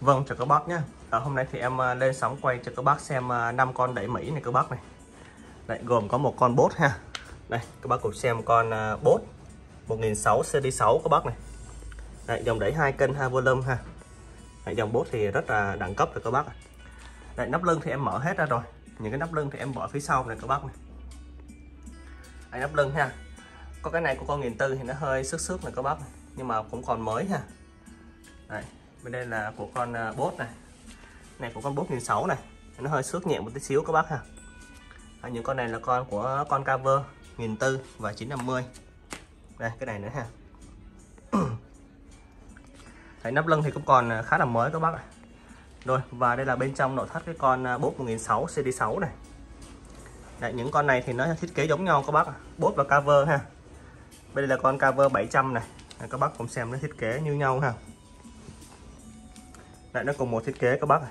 Vâng chào các bác nhé. À, Hôm nay thì em à, lên sóng quay cho các bác xem à, 5 con đẩy Mỹ này các bác này. Đấy, gồm có một con bốt ha. Đây các bác cùng xem con à, bốt 1006 CD6 các bác này. Đấy, dòng đẩy 2 cân 2 volume ha. Đấy, dòng bốt thì rất là đẳng cấp rồi các bác Đấy, nắp lưng thì em mở hết ra rồi. Những cái nắp lưng thì em bỏ phía sau này các bác này. Đấy, nắp lưng ha. Có cái này của con nghìn tư thì nó hơi sức sức này các bác này. nhưng mà cũng còn mới ha. Đấy, bên đây là của con à, bốt này. Này của con bốt nghìn sáu này. Nó hơi xước nhẹ một tí xíu các bác ha. À, những con này là con của con cover nghìn tư và 950 đây cái này nữa ha. Đấy, nắp lưng thì cũng còn à, khá là mới các bác ạ. Rồi và đây là bên trong nội thất cái con à, bốt 1006 CD6 này. Đấy, những con này thì nó thiết kế giống nhau các bác bốt và cover ha. Đây là con cover 700 này. Đấy, các bác cùng xem nó thiết kế như nhau ha lại nó cùng một thiết kế các bác à.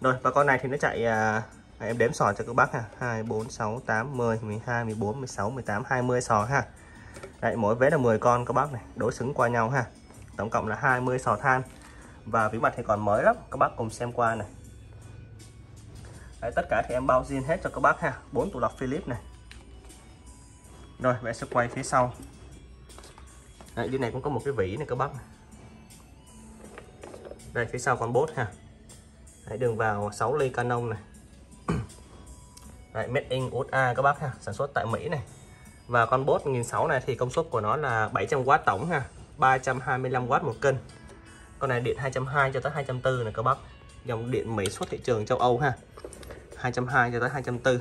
rồi và con này thì nó chạy à, à em đếm sò cho các bác ha. 2 4 6 8 10 12 14 16 18 20 sò ha. Đấy, mỗi vé là 10 con các bác này đối xứng qua nhau ha. Tổng cộng là 20 sò than. Và vĩ mặt thì còn mới lắm các bác cùng xem qua này. Đấy, tất cả thì em bao zin hết cho các bác ha. 4 tủ lọc Philips này. Rồi vậy sẽ quay phía sau. Đấy, dưới này cũng có một cái vỉ này các bác đây phía sau con bốt ha. Đấy, đường vào 6 ly Canon này. Đấy, made in USA các bác ha sản xuất tại Mỹ này. Và con bốt 1006 này thì công suất của nó là 700W tổng ha 325W một cân. Con này điện 220 cho tới 240 này các bác. Dòng điện Mỹ xuất thị trường châu Âu ha 220 cho tới 240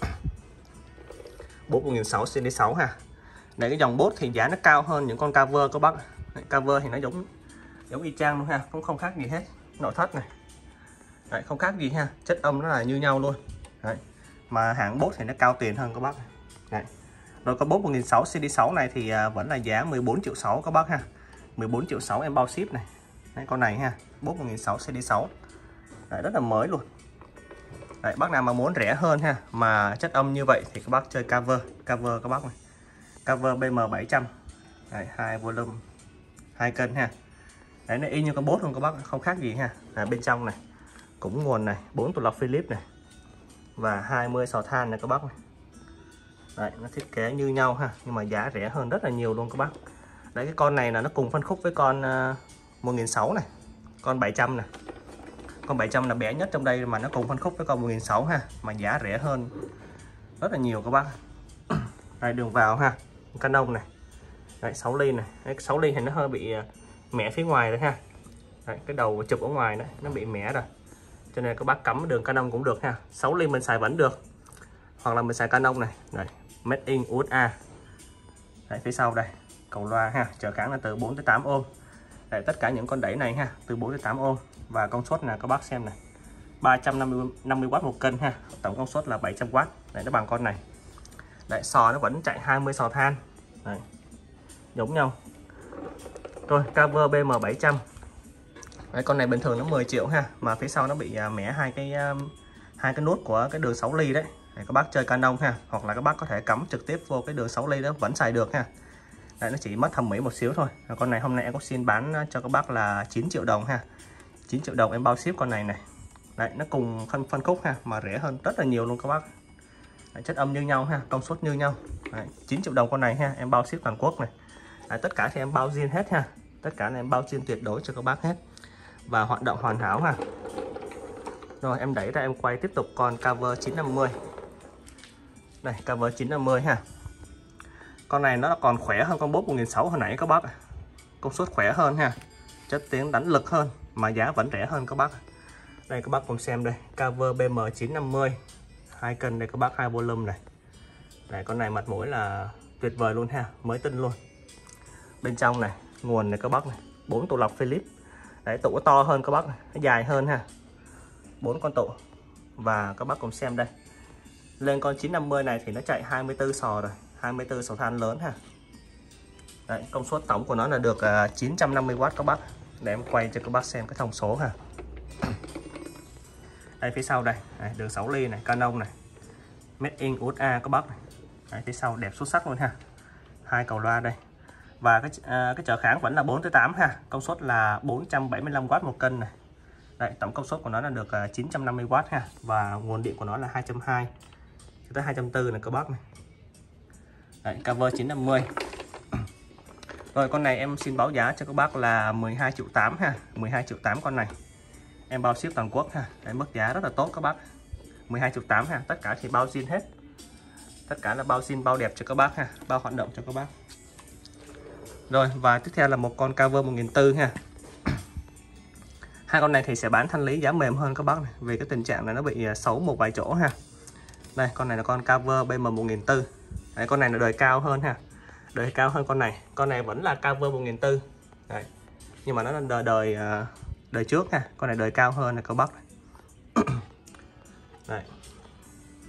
bốt 1006 CD6 ha. Để cái dòng bốt thì giá nó cao hơn những con cover các bác. Đấy, cover thì nó giống giống y chang luôn ha cũng không khác gì hết. Nội thất này. Đấy, không khác gì ha chất âm nó là như nhau luôn. Đấy. mà hãng bốt thì nó cao tiền hơn các bác. Đấy. rồi có bốt 1006 CD6 này thì à, vẫn là giá 14 triệu 6 các bác ha. 14 triệu 6 em bao ship này. Đấy, con này ha bốt 1006 CD6 Đấy, rất là mới luôn. Đấy, bác nào mà muốn rẻ hơn ha mà chất âm như vậy thì các bác chơi cover cover các bác này. Cover BM700 Đấy, hai volume hai cân ha. Đấy, nó y như con bốt luôn các bác không khác gì ha. À, bên trong này cũng nguồn này bốn tủ lọc Philips này và 20 sò than này các bác này. Đấy, nó thiết kế như nhau ha nhưng mà giá rẻ hơn rất là nhiều luôn các bác đấy cái con này là nó cùng phân khúc với con ờ, uh, 1600 này con 700 này. Con 700 là bé nhất trong đây mà nó cùng phân khúc với con 1600 ha mà giá rẻ hơn rất là nhiều các bác đây đường vào ha Canon này. Đấy, 6 ly này. Đấy, 6 ly thì nó hơi bị ờ, mẻ phía ngoài đấy ha. Đấy, cái đầu chụp ở ngoài đấy nó bị mẻ rồi. Cho nên các bác cắm đường Canon cũng được ha. 6 ly mình xài vẫn được. Hoặc là mình xài Canon này. Này made in USA đấy, phía sau đây cầu loa ha. Trở cán là từ 4 tới 8 ôm. Đấy, tất cả những con đẩy này ha từ 4 tới 8 ôm. Và công suất là các bác xem này. 350 50W một cân ha. Tổng công suất là 700W Đấy, nó bằng con này. Đấy, sò nó vẫn chạy 20 sò than. Đấy, giống nhau rồi cover BM700 Đấy, con này bình thường nó 10 triệu ha mà phía sau nó bị à, mẻ hai cái à, hai cái nút của cái đường 6 ly đấy. Để các bác chơi Canon ha hoặc là các bác có thể cắm trực tiếp vô cái đường 6 ly đó vẫn xài được ha. Đấy, nó chỉ mất thẩm mỹ một xíu thôi. Rồi, con này hôm nay em có xin bán à, cho các bác là 9 triệu đồng ha. 9 triệu đồng em bao ship con này này. Đấy, nó cùng phân phân khúc ha mà rẻ hơn rất là nhiều luôn các bác. Đấy, chất âm như nhau ha công suất như nhau. Đấy, 9 triệu đồng con này ha em bao ship toàn quốc này à, tất cả thì em bao riêng hết ha. Tất cả này em bao riêng tuyệt đối cho các bác hết. Và hoạt động hoàn hảo ha. Rồi em đẩy ra em quay tiếp tục con cover 950 đây cover 950 ha. Con này nó còn khỏe hơn con bốp 1600 hồi nãy các bác công suất khỏe hơn ha. Chất tiếng đánh lực hơn mà giá vẫn rẻ hơn các bác đây các bác cùng xem đây. Cover BM950 hai cân đây các bác hai volume này. Này con này mặt mũi là tuyệt vời luôn ha. Mới tinh luôn bên trong này nguồn này các bác này bốn tủ lọc Philips đấy tủ to hơn các bác này nó dài hơn ha. Bốn con tủ và các bác cùng xem đây. Lên con 950 này thì nó chạy 24 sò rồi 24 sò than lớn ha. Đấy, công suất tổng của nó là được à, 950W các bác. Để em quay cho các bác xem cái thông số ha. Đây phía sau đây. Đấy, đường 6 ly này Canon này. Made in USA các bác này. Đấy, phía sau đẹp xuất sắc luôn ha. Hai cầu loa đây và cái à, cái trở kháng vẫn là 4 tới 8 ha. Công suất là 475W một cân này. Đấy, tổng công suất của nó là được ờ, 950W ha. Và nguồn điện của nó là 220 cho tới 240 này các bác này. Đấy, cover 950 rồi con này em xin báo giá cho các bác là 12 triệu 8 ha. 12 triệu 8 con này. Em bao ship toàn quốc ha. Đấy, mức giá rất là tốt các bác. 12 triệu 8 ha. Tất cả thì bao xin hết. Tất cả là bao xin bao đẹp cho các bác ha. Bao hoạt động cho các bác rồi và tiếp theo là một con cover 1400 ha. Hai con này thì sẽ bán thanh lý giá mềm hơn các bác này vì cái tình trạng này nó bị à, xấu một vài chỗ ha. Đây con này là con cover BM 1400 Đấy, con này là đời cao hơn ha. Đời cao hơn con này. Con này vẫn là cover 1400 Đấy. nhưng mà nó là đời đời à, đời trước ha. Con này đời cao hơn là các bác đây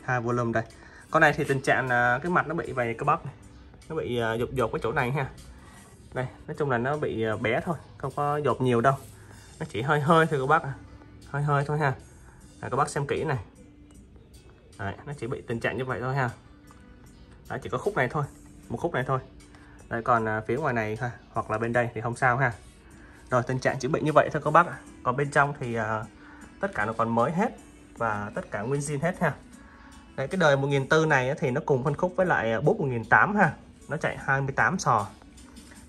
hai volume đây. Con này thì tình trạng là cái mặt nó bị vầy các bác này. nó bị à, dột dột cái chỗ này ha đây nói chung là nó bị ờ, bé thôi không có dột nhiều đâu. Nó chỉ hơi hơi thôi các bác hơi hơi thôi ha. À, các bác xem kỹ này. Đấy, nó chỉ bị tình trạng như vậy thôi ha. Đấy, chỉ có khúc này thôi một khúc này thôi. Đấy, còn à, phía ngoài này ha hoặc là bên đây thì không sao ha. Rồi tình trạng chỉ bị như vậy thôi các bác còn bên trong thì à, tất cả nó còn mới hết và tất cả nguyên zin hết ha. Đấy, cái đời 1400 này thì nó cùng phân khúc với lại à, bốt 1008 ha. Nó chạy 28 sò.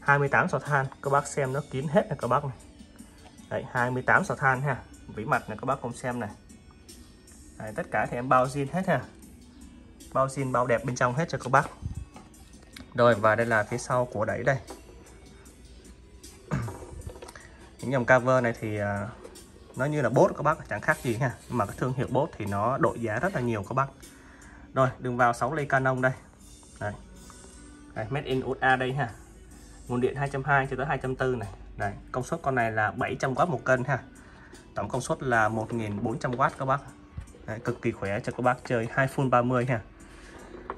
28 sò than. Các bác xem nó kín hết này các bác này. Đấy, 28 sò than ha. Vĩ mặt này các bác cùng xem này. Đấy, tất cả thì em bao zin hết ha. Bao zin bao đẹp bên trong hết cho các bác. Rồi và đây là phía sau của đẩy đây. Những dòng cover này thì à, nó như là bốt các bác chẳng khác gì ha. Mà cái thương hiệu bốt thì nó đội giá rất là nhiều các bác. Rồi đường vào 6 ly Canon đây. Đây, đây made in USA đây ha nguồn điện 220 cho tới 240 này. Đấy công suất con này là 700W một cân ha. Tổng công suất là 1400W các bác. Đấy, cực kỳ khỏe cho các bác chơi 2 full 30 ha.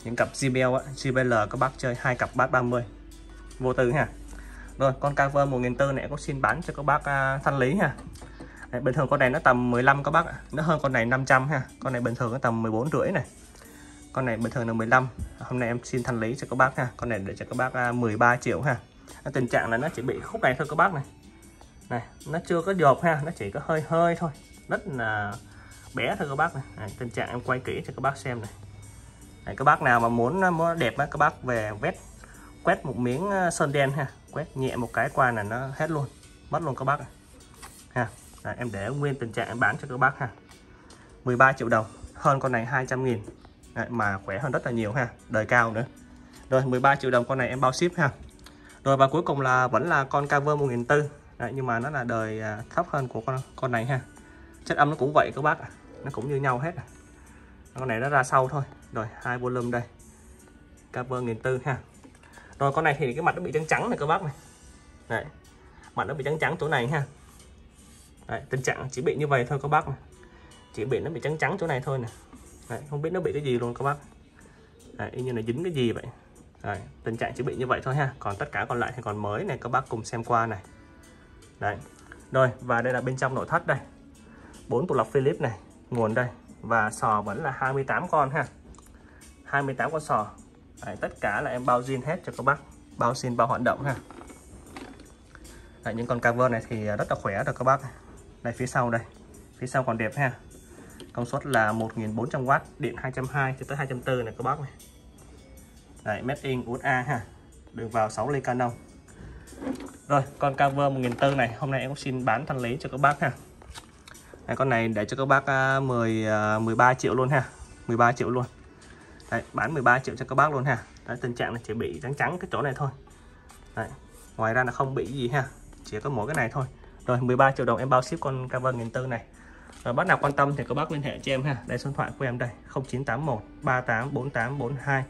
Những cặp JBL JBL các bác chơi hai cặp bát 30 vô tư ha. Rồi con cover 1400 này có xin bán cho các bác uh, thanh lý ha. Đấy, bình thường con này nó tầm 15 các bác nó hơn con này 500 ha. Con này bình thường nó tầm 14 rưỡi này. Con này bình thường là 15 hôm nay em xin thanh lý cho các bác ha. Con này để cho các bác à, 13 triệu ha tình trạng là nó chỉ bị khúc này thôi các bác này. Này nó chưa có dột ha nó chỉ có hơi hơi thôi. Rất là bé thôi các bác này. Đấy, tình trạng em quay kỹ cho các bác xem này. Này các bác nào mà muốn à, muốn đẹp á các bác về vét quét một miếng à, sơn đen ha. Quét nhẹ một cái qua là nó hết luôn. Mất luôn các bác ha Đấy, em để nguyên tình trạng em bán cho các bác ha. 13 triệu đồng hơn con này 200 nghìn. Đấy, mà khỏe hơn rất là nhiều ha đời cao nữa. Rồi 13 triệu đồng con này em bao ship ha rồi và cuối cùng là vẫn là con cover 1400 Đấy, nhưng mà nó là đời à, thấp hơn của con con này ha. Chất âm nó cũng vậy các bác nó cũng như nhau hết con này nó ra sau thôi. Rồi hai volume đây. Cover nghìn tư ha. Rồi con này thì cái mặt nó bị trắng trắng này các bác này. Đấy. mặt nó bị trắng trắng chỗ này ha. Đấy, tình trạng chỉ bị như vậy thôi các bác này. chỉ bị nó bị trắng trắng chỗ này thôi nè. Đấy, không biết nó bị cái gì luôn các bác. Đấy, như là dính cái gì vậy. Đấy, tình trạng chỉ bị như vậy thôi ha. Còn tất cả còn lại thì còn mới này các bác cùng xem qua này. Đấy. Rồi và đây là bên trong nội thất đây. Bốn tủ lọc Philips này nguồn đây. Và sò vẫn là 28 con ha. 28 con sò. Đấy, tất cả là em bao zin hết cho các bác. Bao zin bao hoạt động ha. Đấy, những con cover này thì rất là khỏe rồi các bác đây phía sau đây. Phía sau còn đẹp ha. Công suất là 1400W điện 220 cho tới 240 này các bác này. Đấy, made in USA ha. Đường vào 6 ly Canon. Rồi con cover 1400 này. Hôm nay em cũng xin bán thanh lý cho các bác ha. Đấy, con này để cho các bác à, 10 13 à, triệu luôn ha. 13 triệu luôn. Đấy, bán 13 triệu cho các bác luôn ha. Đấy, tình trạng này chỉ bị trắng trắng cái chỗ này thôi. Đấy, ngoài ra là không bị gì ha. Chỉ có mỗi cái này thôi. Rồi 13 triệu đồng em bao ship con cover 1400 này. Rồi bác nào quan tâm thì các bác liên hệ cho em ha. Đây số điện thoại của em đây. 0981 384842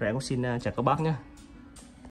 rẻ cũng xin ờ, chào các bác nhé